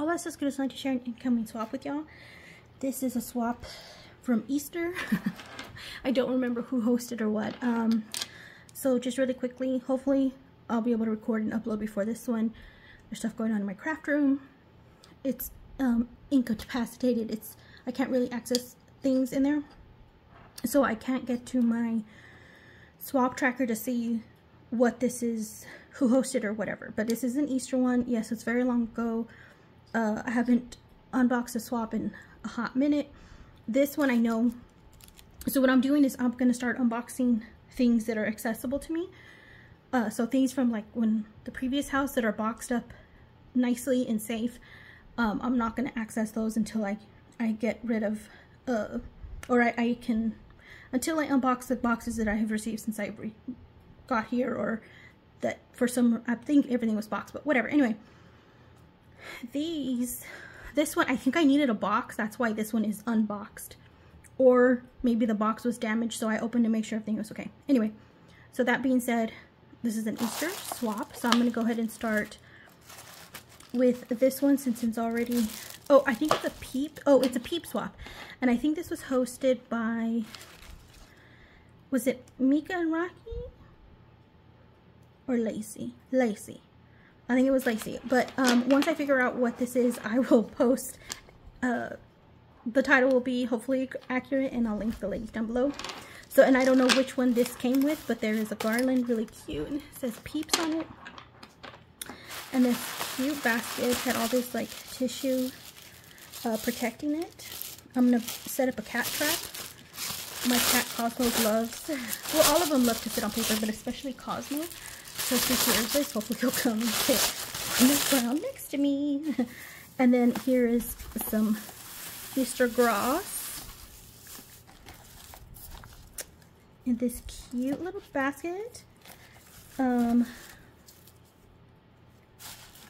all that stuff's good. like to share an incoming swap with y'all. This is a swap from Easter. I don't remember who hosted or what. Um, so just really quickly, hopefully I'll be able to record and upload before this one. There's stuff going on in my craft room. It's um, incapacitated. It's I can't really access things in there. So I can't get to my swap tracker to see what this is, who hosted or whatever. But this is an Easter one. Yes, it's very long ago. Uh, I haven't unboxed a swap in a hot minute. This one I know. So what I'm doing is I'm going to start unboxing things that are accessible to me. Uh, so things from like when the previous house that are boxed up nicely and safe. Um, I'm not going to access those until I, I get rid of, uh, or I, I can, until I unbox the boxes that I have received since I got here or that for some, I think everything was boxed, but whatever. Anyway, these, this one, I think I needed a box. That's why this one is unboxed. Or maybe the box was damaged, so I opened to make sure everything was okay. Anyway, so that being said, this is an Easter swap. So I'm going to go ahead and start with this one since it's already... Oh, I think it's a peep. Oh, it's a peep swap. And I think this was hosted by... Was it Meeka and Rocky? Or Lacey? Lacey. I think it was Lacey. But um, once I figure out what this is, I will post... Uh, the title will be hopefully accurate and I'll link the ladies down below. So, and I don't know which one this came with, but there is a garland, really cute. It says Peeps on it. And this cute basket had all this like tissue uh, protecting it. I'm going to set up a cat trap. My cat Cosmos loves, well all of them love to sit on paper, but especially Cosmo. So hears this, hopefully he'll come and sit on the ground next to me. and then here is some Easter grass. In this cute little basket. Um,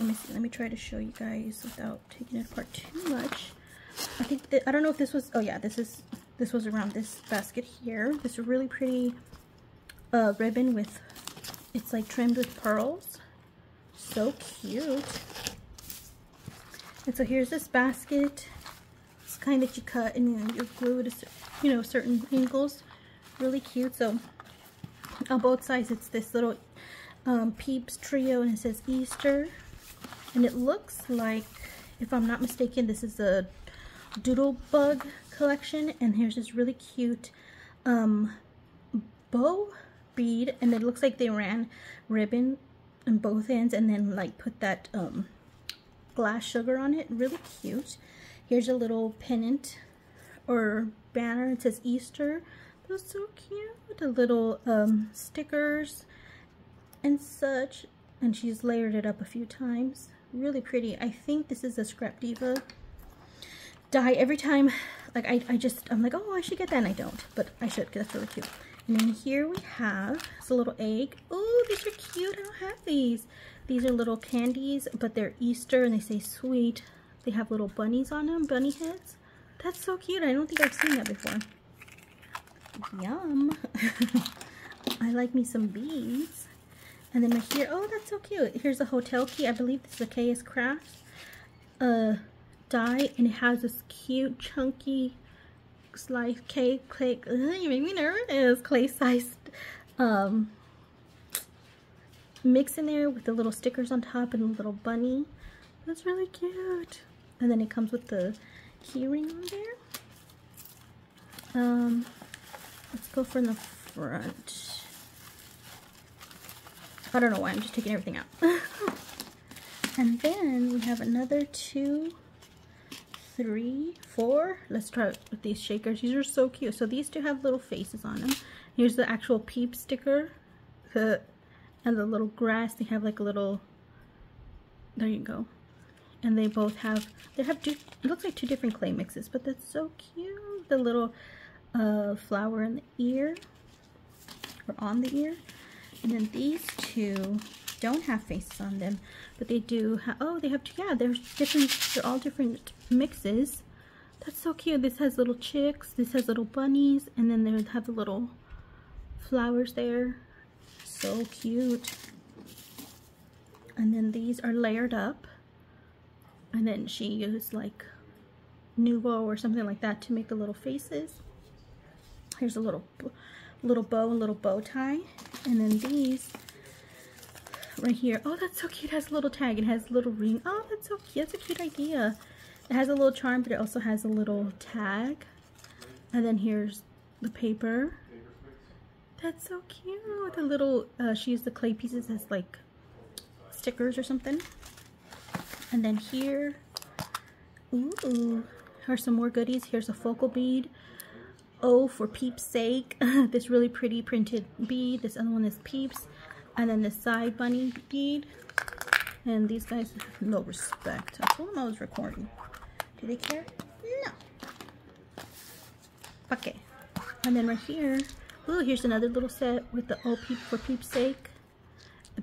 let me see. Let me try to show you guys without taking it apart too much. I think that, I don't know if this was, oh yeah, this is, this was around this basket here. This really pretty uh, ribbon with, it's like trimmed with pearls. So cute. And so here's this basket. It's kind that you cut and you, know, you glue it, you know, certain angles. Really cute. So on both sides, it's this little um, Peeps trio and it says Easter. And it looks like, if I'm not mistaken, this is a Doodle Bug collection. And here's this really cute um, bow bead. And it looks like they ran ribbon on both ends and then like put that um, glass sugar on it. Really cute. Here's a little pennant or banner. It says Easter. That's so cute. The little um, stickers and such. And she's layered it up a few times really pretty. I think this is a Scrap Diva die. Every time, like, I, I just, I'm like, oh, I should get that, and I don't. But I should, because that's really cute. And then here we have, it's a little egg. Oh, these are cute. I don't have these. These are little candies, but they're Easter, and they say sweet. They have little bunnies on them, bunny heads. That's so cute. I don't think I've seen that before. Yum. I like me some beads. And then right here, oh, that's so cute. Here's a hotel key. I believe this is a KS Crafts uh, die. And it has this cute, chunky, slice cake, clay, ugh, you make me nervous, clay-sized um, mix in there with the little stickers on top and a little bunny. That's really cute. And then it comes with the keyring on there. Um, let's go from the front. I don't know why, I'm just taking everything out. and then we have another two, three, four. Let's try with these shakers. These are so cute. So these two have little faces on them. Here's the actual peep sticker. and the little grass, they have like a little, there you go. And they both have, they have, two, it looks like two different clay mixes, but that's so cute. The little uh, flower in the ear, or on the ear. And then these two don't have faces on them, but they do have, oh, they have, yeah, they're different, they're all different mixes. That's so cute. This has little chicks, this has little bunnies, and then they have the little flowers there. So cute. And then these are layered up. And then she used like Nuvo or something like that to make the little faces. Here's a little little bow, a little bow tie. And then these right here. Oh, that's so cute. It has a little tag. It has a little ring. Oh, that's so cute. That's a cute idea. It has a little charm, but it also has a little tag. And then here's the paper. That's so cute. The little, uh, she used the clay pieces as like stickers or something. And then here, ooh, are some more goodies. Here's a focal bead. Oh, for Peep's sake. this really pretty printed bead. This other one is Peeps. And then the side bunny bead. And these guys have no respect. I told them I was recording. Do they care? No. Okay. And then right here, oh, here's another little set with the Oh Peep for Peep's sake.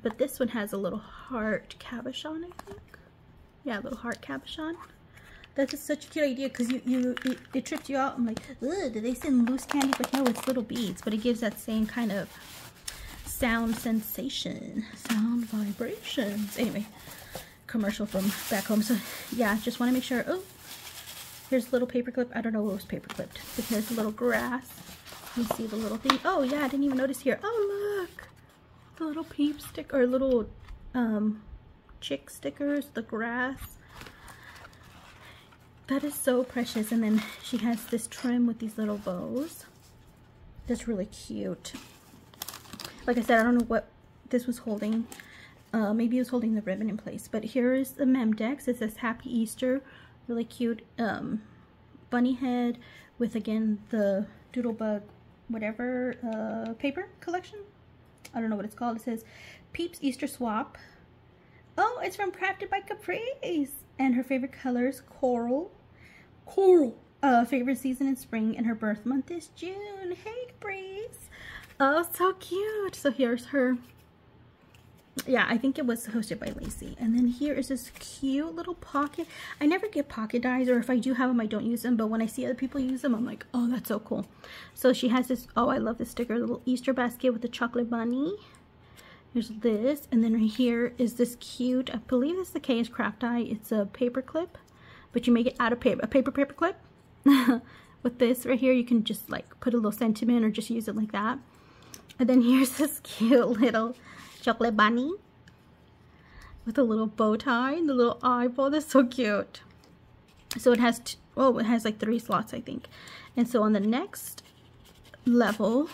But this one has a little heart cabochon, I think. Yeah, a little heart cabochon. That is just such a cute idea because you, you it, it trips you out. I'm like, ugh, did they send loose candy? But no, it's little beads. But it gives that same kind of sound sensation, sound vibrations. Anyway, commercial from back home. So yeah, just want to make sure. Oh, here's a little paper clip. I don't know what was paper clipped. But here's a little grass. You see the little thing. Oh yeah, I didn't even notice here. Oh look, the little peep stick or little um, chick stickers. The grass. That is so precious. And then she has this trim with these little bows. That's really cute like I said, I don't know what this was holding. Uh, maybe it was holding the ribbon in place. But here is the Memdex. It says Happy Easter. Really cute um, bunny head with, again, the Doodlebug whatever uh, paper collection. I don't know what it's called. It says Peeps Easter Swap. Oh, it's from Crafted by Caprice. And her favorite colors, coral. Coral. Uh, favorite season in spring and her birth month is June. Hey, Caprice. Oh, so cute. So here's her. Yeah, I think it was hosted by Lacey. And then here is this cute little pocket. I never get pocket dies, or if I do have them, I don't use them. But when I see other people use them, I'm like, oh, that's so cool. So she has this, oh, I love this sticker, little Easter basket with the chocolate bunny. Here's this. And then right here is this cute, I believe this is the KS Craft Die. It's a paper clip, but you make it out of paper, a paper paper clip. with this right here, you can just like put a little sentiment or just use it like that. And then here's this cute little chocolate bunny with a little bow tie and the little eyeball. That's so cute. So it has, oh, it has like three slots, I think. And so on the next level,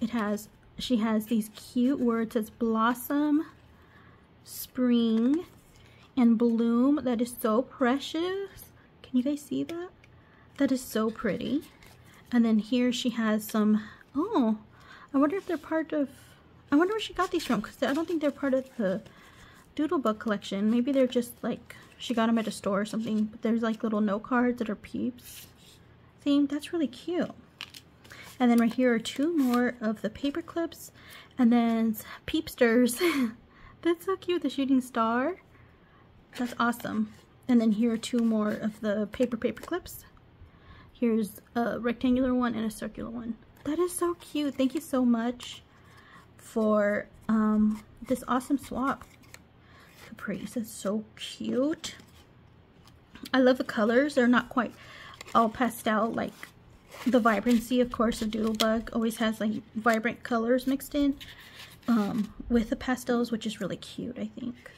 it has, she has these cute words. It's blossom, spring, and bloom. That is so precious. Can you guys see that? That is so pretty. And then here she has some, oh, I wonder if they're part of... I wonder where she got these from, because I don't think they're part of the Doodlebug collection. Maybe they're just, like, she got them at a store or something. But there's, like, little note cards that are peeps themed. That's really cute. And then right here are two more of the paper clips. And then Peepsters. That's so cute, the shooting star. That's awesome. And then here are two more of the paper paper clips. Here's a rectangular one and a circular one. That is so cute. Thank you so much for um, this awesome swap. Caprice is so cute. I love the colors. They're not quite all pastel like the vibrancy, of course, of Doodlebug always has like vibrant colors mixed in um, with the pastels, which is really cute, I think.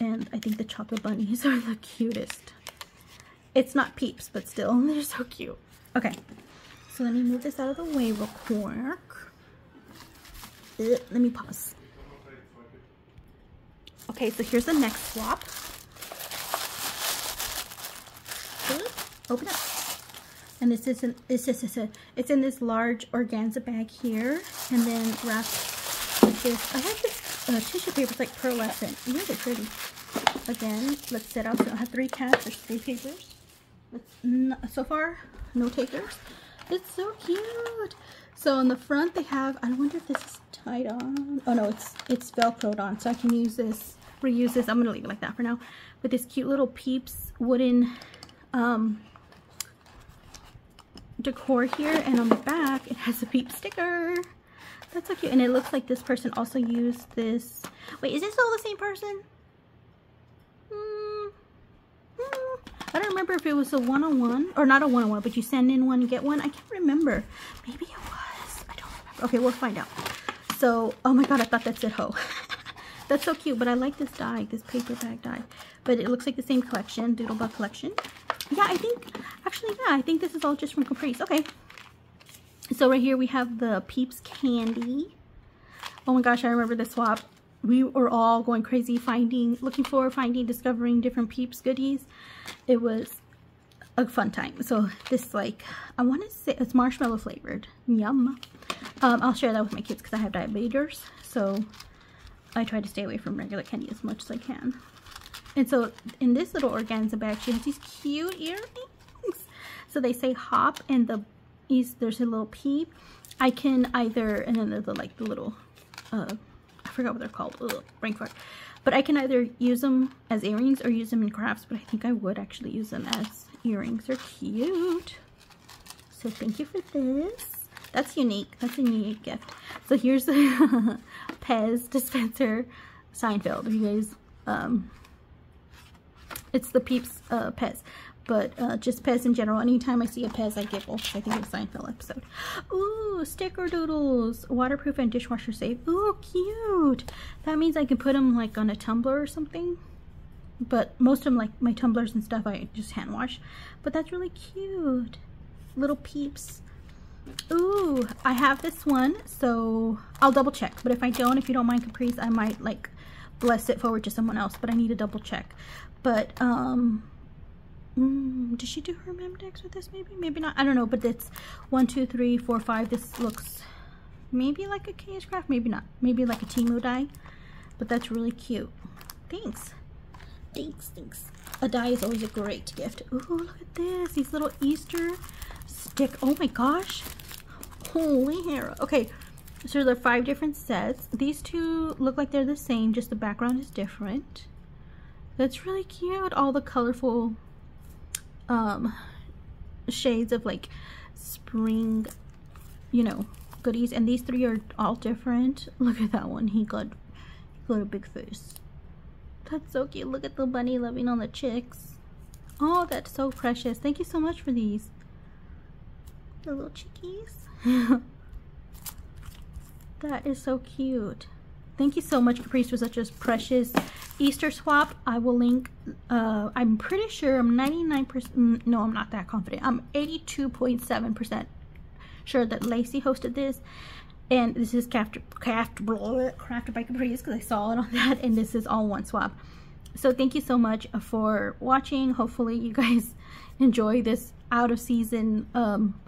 And I think the chocolate bunnies are the cutest. It's not peeps, but still, they're so cute. Okay, so let me move this out of the way real quick. let me pause. Okay, so here's the next swap. open up. And this is an, it's just a, it's in this large organza bag here, and then wrapped with this. I have this uh, tissue paper, it's like pearlescent, really pretty. Again, let's set out. So I have three cats. There's three papers. So far, no takers. It's so cute. So on the front they have, I wonder if this is tied on. Oh no, it's it's velcroed on. So I can use this, reuse this. I'm to leave it like that for now. With this cute little Peeps wooden um, decor here. And on the back, it has a Peep sticker. That's so cute. And it looks like this person also used this. Wait, is this all the same person? Remember if it was a one-on-one or not a one-on-one, but you send in one, get one. I can't remember. Maybe it was. I don't remember. Okay, we'll find out. So, oh my god, I thought that's said ho. That's so cute, but I like this die, this paper bag die. But it looks like the same collection, Doodlebug collection. Yeah, I think, actually, yeah, I think this is all just from Caprice. Okay. So right here we have the Peeps Candy. Oh my gosh, I remember this swap. We were all going crazy finding, looking for, finding, discovering different Peeps goodies. It was a fun time. So this like, I want to say it's marshmallow flavored. Yum. Um, I'll share that with my kids because I have diabetes. So I try to stay away from regular candy as much as I can. And so in this little organza bag, she has these cute earrings. So they say hop and the is there's a little peep. I can either, and then there's the, like the little, uh, forgot what they're called, Ugh, brain fart. But I can either use them as earrings or use them in crafts, but I think I would actually use them as earrings. They're cute. So thank you for this. That's unique. That's a unique gift. So here's the Pez dispenser Seinfeld. You guys, um, it's the Peeps uh, Pez. But uh, just Pez in general. Anytime I see a Pez, I giggle. I think it's Seinfeld episode. Ooh, sticker doodles. Waterproof and dishwasher safe. Ooh, cute. That means I can put them like on a tumbler or something. But most of them, like my tumblers and stuff, I just hand wash. But that's really cute. Little peeps. Ooh, I have this one, so I'll double check. But if I don't, if you don't mind Caprice, I might like bless it forward to someone else. But I need to double check. But, um, mm, did she do her mem decks with this maybe? Maybe not. I don't know, but it's one, two, three, four, five. This looks maybe like a KS Craft, maybe not. Maybe like a Temu die. But that's really cute. Thanks. Thanks, thanks. A die is always a great gift. Ooh, look at this. These little Easter stick. Oh my gosh. Holy hair. Okay, so there are five different sets. These two look like they're the same, just the background is different. That's really cute. All the colorful um, shades of like spring, you know, goodies. And these three are all different. Look at that one. He got, he got a big face. That's so cute. Look at the bunny loving on the chicks. Oh, that's so precious. Thank you so much for these. The little chickies. that is so cute. Thank you so much, Caprice, for such a precious Easter swap. I will link, uh, I'm pretty sure I'm 99%, no, I'm not that confident. I'm 82.7% sure that Lacey hosted this. And this is crafted, craft, crafted by Caprice because I saw it on that. And this is all one swap. So thank you so much for watching. Hopefully you guys enjoy this out of season um,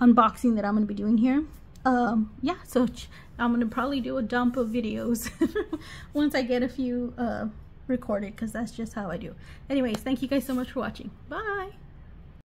unboxing that I'm going to be doing here. Um, yeah, so I'm going to probably do a dump of videos once I get a few uh, recorded because that's just how I do. Anyways, thank you guys so much for watching. Bye!